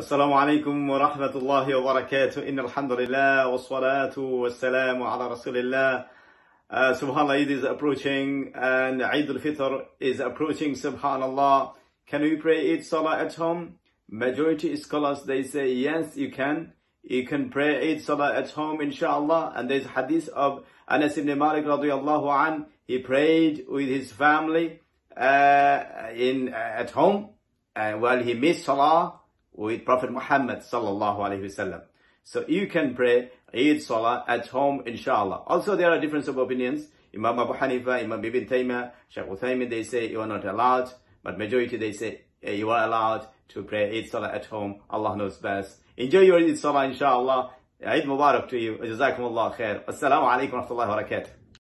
السلام عليكم ورحمة الله وبركاته إن الحمد لله والصلاة والسلام على رسول الله uh, Subhanallah Eid is approaching and Eid al-Fitr is approaching Subhanallah Can we pray Eid Salah at home? Majority scholars they say yes you can you can pray Eid Salah at home inshallah and there's hadith of Anas ibn Malik radiallahu an he prayed with his family uh, in uh, at home and while he missed Salah with Prophet Muhammad sallallahu alaihi wasallam. So you can pray Eid Salah at home, inshallah. Also, there are difference of opinions. Imam Abu Hanifa, Imam Ibn Taymiyyah, Shaykh Uthaymin, they say you are not allowed, but majority they say eh, you are allowed to pray Eid Salah at home. Allah knows best. Enjoy your Eid Salah, inshallah. Eid Mubarak to you. Jazakumullah khair. Assalamu alaikum wa rahmatullahi wa barakatuh.